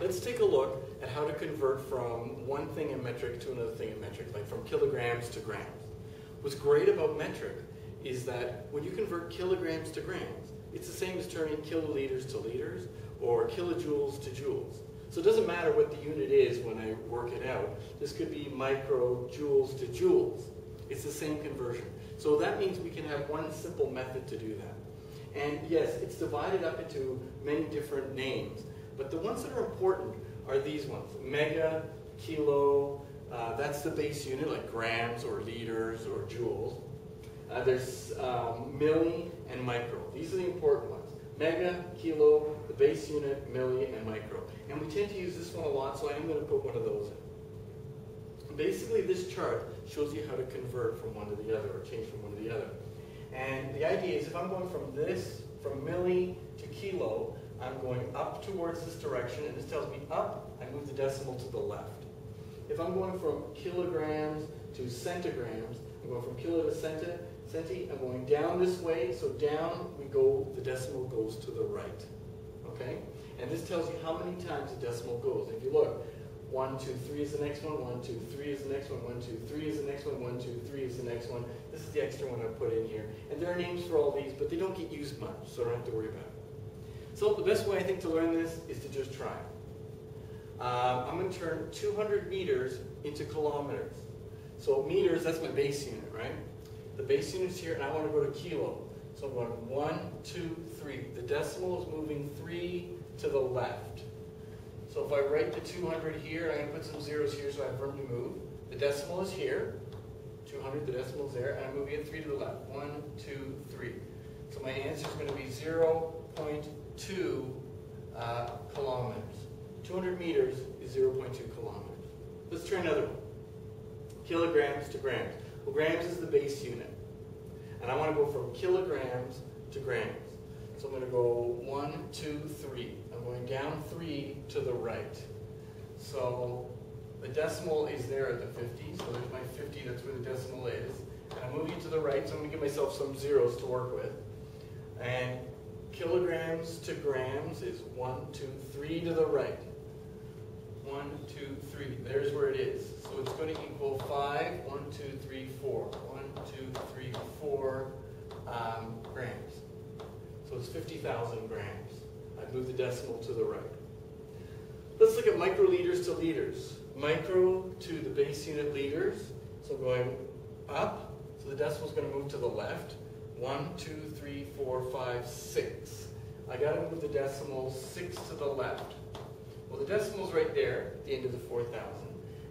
let's take a look at how to convert from one thing in metric to another thing in metric, like from kilograms to grams. What's great about metric is that when you convert kilograms to grams, it's the same as turning kiloliters to liters or kilojoules to joules. So it doesn't matter what the unit is when I work it out. This could be microjoules to joules. It's the same conversion. So that means we can have one simple method to do that. And yes, it's divided up into many different names. But the ones that are important are these ones. Mega, kilo, uh, that's the base unit, like grams or liters or joules. Uh, there's um, milli and micro. These are the important ones. Mega, kilo, the base unit, milli, and micro. And we tend to use this one a lot, so I am going to put one of those in. Basically, this chart shows you how to convert from one to the other, or change from one to the other. And the idea is if I'm going from this, from milli to kilo, I'm going up towards this direction, and this tells me up, I move the decimal to the left. If I'm going from kilograms to centigrams, I'm going from kilo to centi, centi, I'm going down this way, so down we go, the decimal goes to the right. Okay? And this tells you how many times the decimal goes. If you look, one, two, three is the next one. one, two, three is the next one. one, two, three is the next one. one, one, two, three is the next one. This is the extra one I put in here. And there are names for all these, but they don't get used much, so I don't have to worry about it. So the best way I think to learn this is to just try. Um, I'm going to turn 200 meters into kilometers. So meters, that's my base unit, right? The base unit is here, and I want to go to kilo. So I'm going one, two, three. The decimal is moving three to the left. So if I write the 200 here, I'm going to put some zeros here so I have room to move. The decimal is here. 200, the decimal is there, and I'm moving it three to the left. One, two, three. So my answer is going to be 0 0.2 uh, kilometers. 200 meters is 0.2 kilometers. Let's try another one. Kilograms to grams. Well, grams is the base unit. And I want to go from kilograms to grams. So I'm going to go one, two, three. I'm going down three to the right. So the decimal is there at the 50. So there's my 50, that's where the decimal is. And I'm moving to the right, so I'm going to give myself some zeros to work with. And kilograms to grams is one, two, three to the right. One, two, three. There's where it is. So it's going to equal five, one, two, three, four. One, two, three, four um, grams. So it's 50,000 grams. I've moved the decimal to the right. Let's look at microliters to liters. Micro to the base unit liters. So going up, so the decimal is going to move to the left. One, two, three, four, five, six. I got to move the decimal six to the left. Well, the decimal's right there at the end of the 4,000.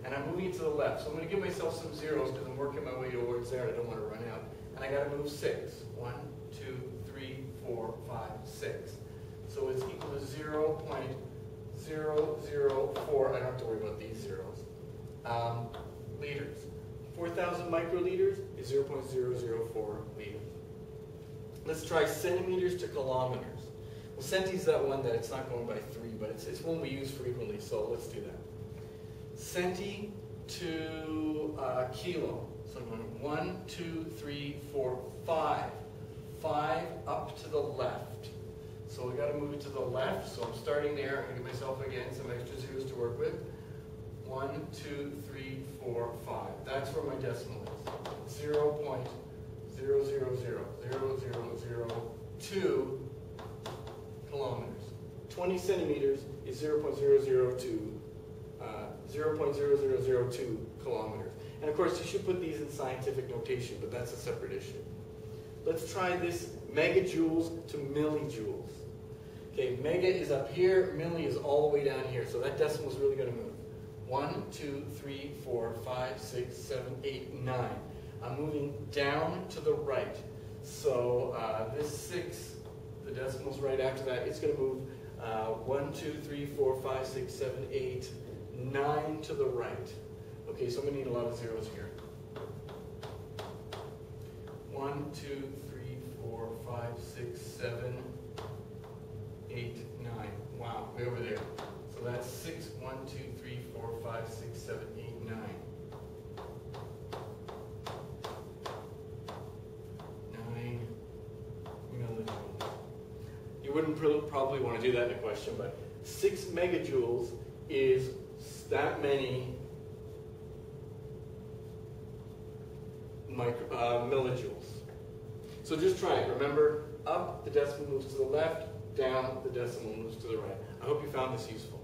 And I'm moving it to the left. So I'm going to give myself some zeros because I'm working my way towards there and I don't want to run out. And I got to move six. One, two, three, four, five, six. So it's equal to 0 0.004. I don't have to worry about these zeros. Um, liters. 4,000 microliters is 0.004 liters. Let's try centimeters to kilometers. Well, centi's that one that it's not going by three, but it's, it's one we use frequently, so let's do that. Centi to uh, kilo. So I'm going one, two, three, four, five. Five up to the left. So we got to move it to the left. So I'm starting there. I'm going to give myself again some extra zeros to work with. One, two, three, four, five. That's where my decimal is. Zero point zero zero zero zero zero zero two kilometers. 20 centimeters is 0.002, uh, 0.0002 kilometers. And of course, you should put these in scientific notation, but that's a separate issue. Let's try this megajoules to millijoules. Okay, mega is up here, milli is all the way down here, so that decimal is really going to move. One, two, three, four, five, six, seven, eight, nine. I'm moving down to the right. So uh, this 6, the decimal's right after that, it's going to move uh, to the right. Okay, so I'm going to need a lot of zeros here. One, two, three, four, five, six, seven, eight, nine. Wow, way over there. So that's 6, wouldn't pr- probably want to do that in a question, but six megajoules is that many micro, uh, millijoules. So just try it. Remember, up, the decimal moves to the left, down, the decimal moves to the right. I hope you found this useful.